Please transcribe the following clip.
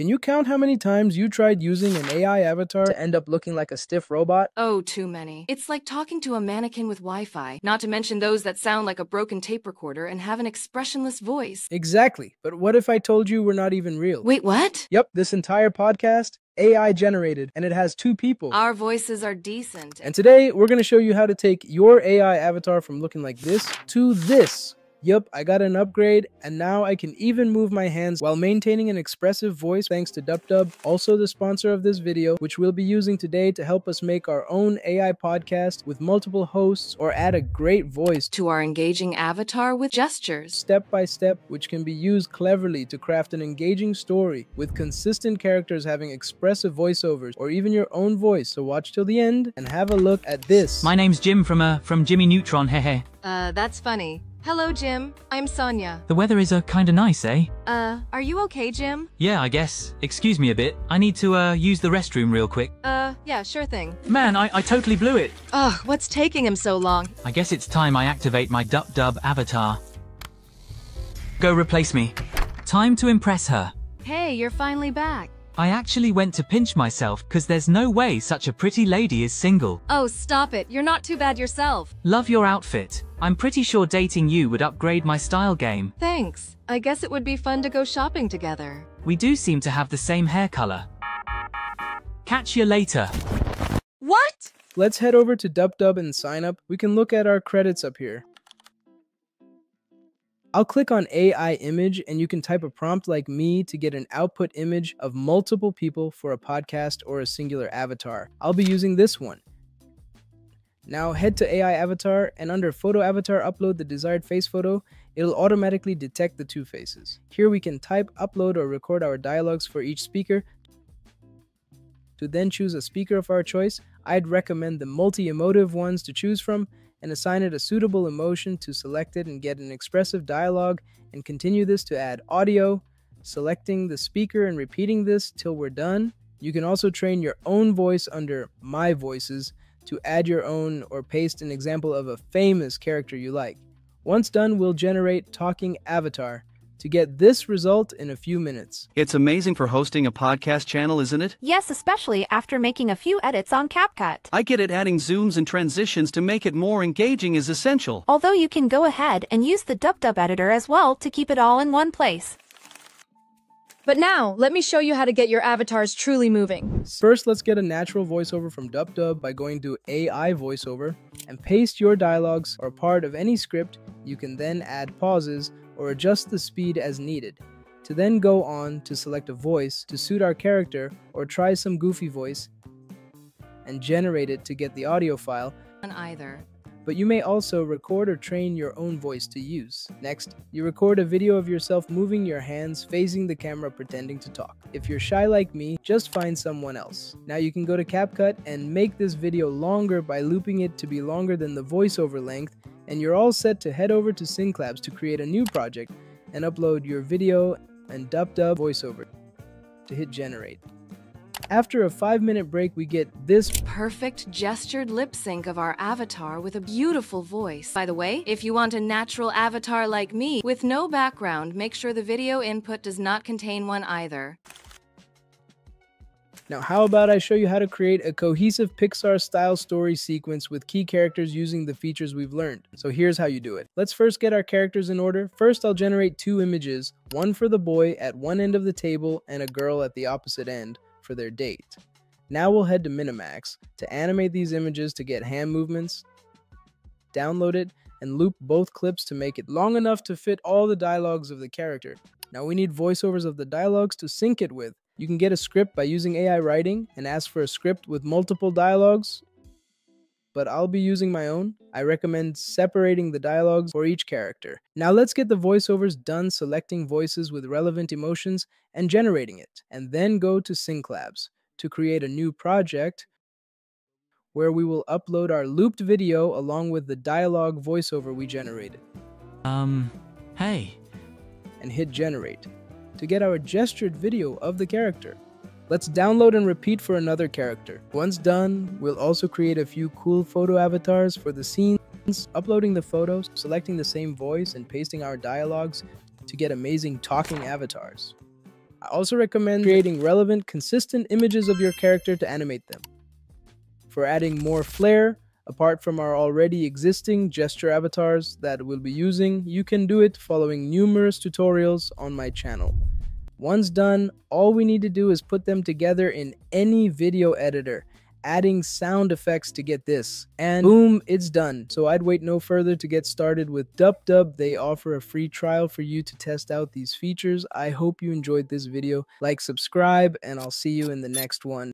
Can you count how many times you tried using an AI avatar to end up looking like a stiff robot? Oh, too many. It's like talking to a mannequin with Wi Fi, not to mention those that sound like a broken tape recorder and have an expressionless voice. Exactly. But what if I told you we're not even real? Wait, what? Yep, this entire podcast, AI generated, and it has two people. Our voices are decent. And today, we're going to show you how to take your AI avatar from looking like this to this. Yup, I got an upgrade, and now I can even move my hands while maintaining an expressive voice thanks to DupDub, also the sponsor of this video, which we'll be using today to help us make our own AI podcast with multiple hosts or add a great voice to our engaging avatar with gestures. Step by step, which can be used cleverly to craft an engaging story with consistent characters having expressive voiceovers or even your own voice. So watch till the end and have a look at this. My name's Jim from uh, from Jimmy Neutron, hehe. Uh, that's funny. Hello, Jim. I'm Sonia. The weather is uh, kinda nice, eh? Uh, are you okay, Jim? Yeah, I guess. Excuse me a bit. I need to uh, use the restroom real quick. Uh, yeah, sure thing. Man, I, I totally blew it. Ugh, what's taking him so long? I guess it's time I activate my DupDub avatar. Go replace me. Time to impress her. Hey, you're finally back. I actually went to pinch myself cause there's no way such a pretty lady is single. Oh, stop it. You're not too bad yourself. Love your outfit. I'm pretty sure dating you would upgrade my style game. Thanks. I guess it would be fun to go shopping together. We do seem to have the same hair color. Catch you later. What? Let's head over to DupDub and sign up. We can look at our credits up here. I'll click on AI image and you can type a prompt like me to get an output image of multiple people for a podcast or a singular avatar. I'll be using this one. Now head to AI avatar and under photo avatar upload the desired face photo, it'll automatically detect the two faces. Here we can type, upload or record our dialogues for each speaker. To then choose a speaker of our choice, I'd recommend the multi-emotive ones to choose from and assign it a suitable emotion to select it and get an expressive dialogue and continue this to add audio, selecting the speaker and repeating this till we're done. You can also train your own voice under My Voices to add your own or paste an example of a famous character you like. Once done, we'll generate Talking Avatar, to get this result in a few minutes. It's amazing for hosting a podcast channel, isn't it? Yes, especially after making a few edits on CapCut. I get it adding zooms and transitions to make it more engaging is essential. Although you can go ahead and use the DupDub editor as well to keep it all in one place. But now, let me show you how to get your avatars truly moving. First, let's get a natural voiceover from DupDub by going to AI voiceover and paste your dialogues or part of any script. You can then add pauses or adjust the speed as needed, to then go on to select a voice to suit our character or try some goofy voice and generate it to get the audio file. On either. But you may also record or train your own voice to use. Next, you record a video of yourself moving your hands facing the camera pretending to talk. If you're shy like me, just find someone else. Now you can go to CapCut and make this video longer by looping it to be longer than the voiceover length and you're all set to head over to Synclabs to create a new project and upload your video and DupDub voiceover to hit generate. After a 5 minute break, we get this perfect gestured lip sync of our avatar with a beautiful voice. By the way, if you want a natural avatar like me with no background, make sure the video input does not contain one either. Now, how about I show you how to create a cohesive Pixar-style story sequence with key characters using the features we've learned. So here's how you do it. Let's first get our characters in order. First, I'll generate two images, one for the boy at one end of the table and a girl at the opposite end for their date. Now we'll head to Minimax to animate these images to get hand movements, download it, and loop both clips to make it long enough to fit all the dialogues of the character. Now we need voiceovers of the dialogues to sync it with. You can get a script by using AI writing and ask for a script with multiple dialogues, but I'll be using my own. I recommend separating the dialogues for each character. Now let's get the voiceovers done selecting voices with relevant emotions and generating it, and then go to Synclabs to create a new project where we will upload our looped video along with the dialogue voiceover we generated. Um, hey. And hit generate to get our gestured video of the character. Let's download and repeat for another character. Once done, we'll also create a few cool photo avatars for the scenes, uploading the photos, selecting the same voice, and pasting our dialogues to get amazing talking avatars. I also recommend creating relevant, consistent images of your character to animate them. For adding more flair, apart from our already existing gesture avatars that we'll be using, you can do it following numerous tutorials on my channel. Once done, all we need to do is put them together in any video editor, adding sound effects to get this. And boom, it's done. So I'd wait no further to get started with DupDub. They offer a free trial for you to test out these features. I hope you enjoyed this video. Like, subscribe, and I'll see you in the next one.